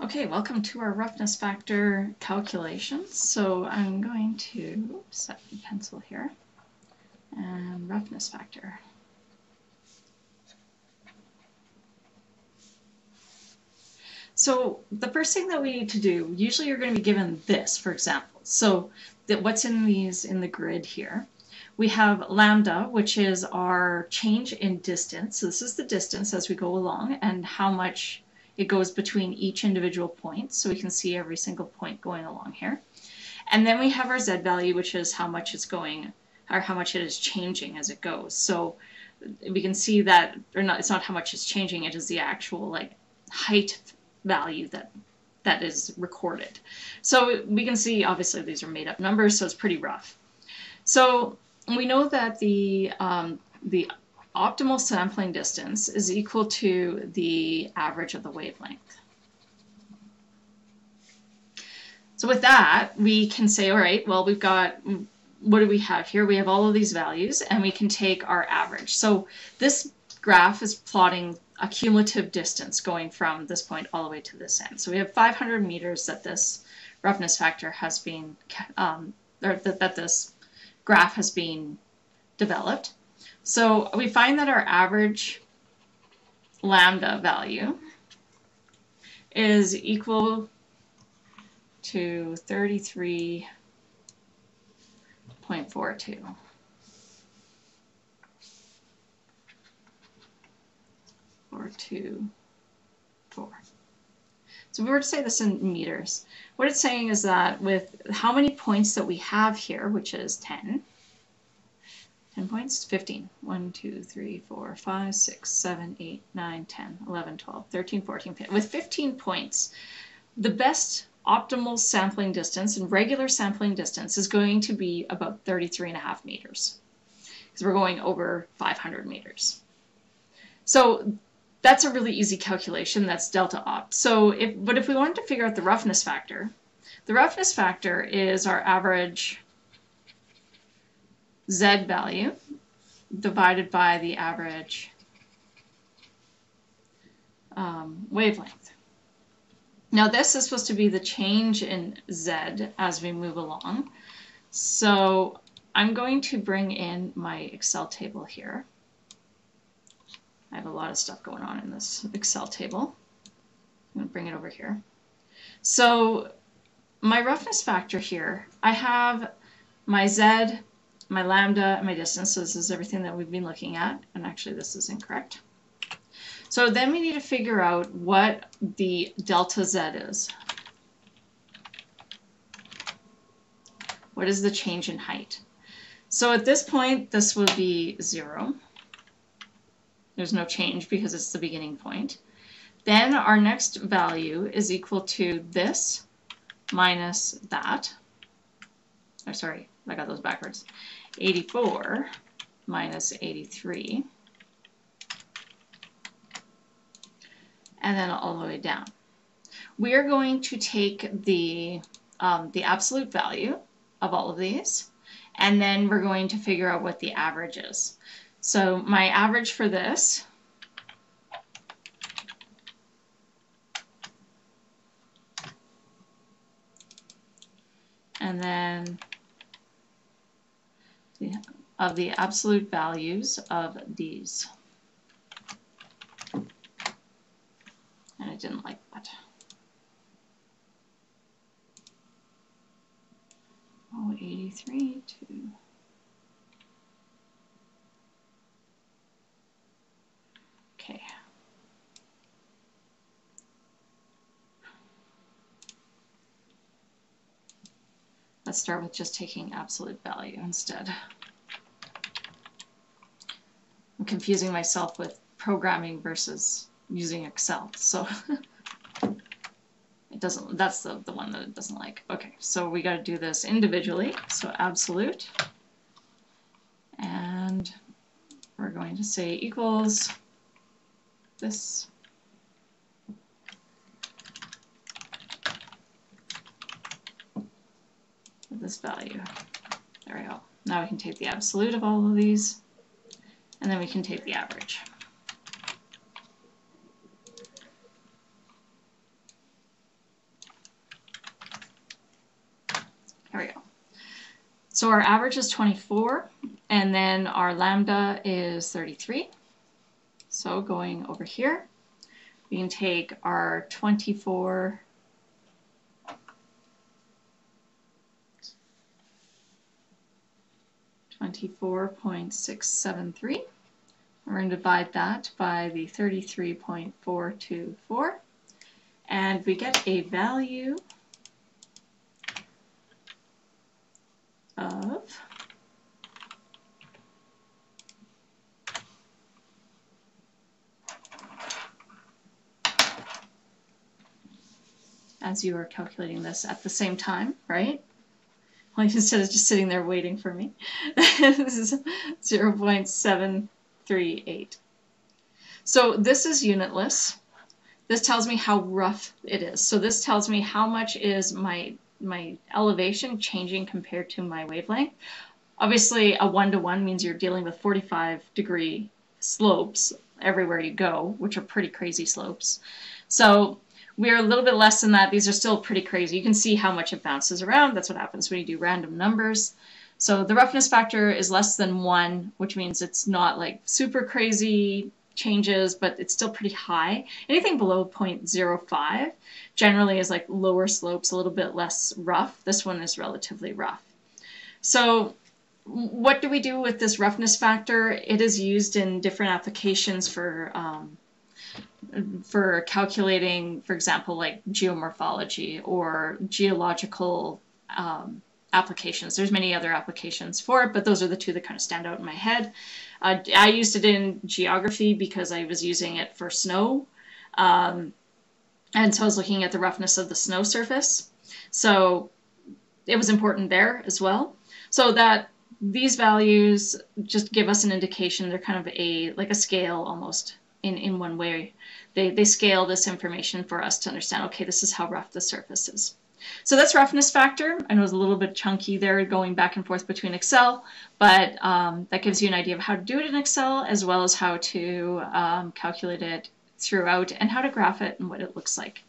Okay, welcome to our roughness factor calculations. So I'm going to set the pencil here and roughness factor. So the first thing that we need to do, usually you're going to be given this, for example. So that what's in these in the grid here. We have lambda, which is our change in distance. So this is the distance as we go along and how much it goes between each individual point, so we can see every single point going along here. And then we have our z value, which is how much it's going, or how much it is changing as it goes. So we can see that, or not, it's not how much it's changing, it is the actual like height value that that is recorded. So we can see, obviously these are made up numbers, so it's pretty rough. So we know that the um, the optimal sampling distance is equal to the average of the wavelength. So with that, we can say, all right, well, we've got, what do we have here? We have all of these values, and we can take our average. So this graph is plotting a cumulative distance going from this point all the way to this end. So we have 500 meters that this roughness factor has been, um, or that, that this graph has been developed. So we find that our average lambda value is equal to 33.42. Four, two, four. So if we were to say this in meters, what it's saying is that with how many points that we have here, which is 10, 10 points? 15. 1, 2, 3, 4, 5, 6, 7, 8, 9, 10, 11, 12, 13, 14, With 15 points, the best optimal sampling distance and regular sampling distance is going to be about 33 and a half meters because we're going over 500 meters. So that's a really easy calculation. That's delta opt. So if, but if we wanted to figure out the roughness factor, the roughness factor is our average z value divided by the average um, wavelength. Now this is supposed to be the change in z as we move along. So I'm going to bring in my Excel table here. I have a lot of stuff going on in this Excel table. I'm going to bring it over here. So my roughness factor here, I have my z my lambda and my distance. So this is everything that we've been looking at. And actually this is incorrect. So then we need to figure out what the delta z is. What is the change in height? So at this point, this will be 0. There's no change because it's the beginning point. Then our next value is equal to this minus that. Or sorry, I got those backwards. 84 minus 83. And then all the way down. We are going to take the, um, the absolute value of all of these, and then we're going to figure out what the average is. So my average for this and then of the absolute values of these. And I didn't like that. Oh, 83 to Okay. Let's start with just taking absolute value instead. I'm confusing myself with programming versus using Excel. So it doesn't, that's the, the one that it doesn't like. Okay, so we got to do this individually. So absolute. And we're going to say equals this this value. There we go. Now we can take the absolute of all of these, and then we can take the average. There we go. So our average is 24, and then our lambda is 33. So going over here, we can take our 24 24.673. We're going to divide that by the 33.424 and we get a value of as you are calculating this at the same time, right? Instead of just sitting there waiting for me. this is 0.738. So this is unitless. This tells me how rough it is. So this tells me how much is my my elevation changing compared to my wavelength. Obviously, a one-to-one -one means you're dealing with 45 degree slopes everywhere you go, which are pretty crazy slopes. So we're a little bit less than that. These are still pretty crazy. You can see how much it bounces around. That's what happens when you do random numbers. So the roughness factor is less than 1, which means it's not like super crazy changes, but it's still pretty high. Anything below 0.05 generally is like lower slopes, a little bit less rough. This one is relatively rough. So what do we do with this roughness factor? It is used in different applications for um, for calculating, for example, like geomorphology or geological um, applications. There's many other applications for it, but those are the two that kind of stand out in my head. Uh, I used it in geography because I was using it for snow. Um, and so I was looking at the roughness of the snow surface. So it was important there as well. So that these values just give us an indication. They're kind of a like a scale almost in, in one way. They, they scale this information for us to understand, okay, this is how rough the surface is. So that's roughness factor. I know it's a little bit chunky there going back and forth between Excel, but um, that gives you an idea of how to do it in Excel as well as how to um, calculate it throughout and how to graph it and what it looks like.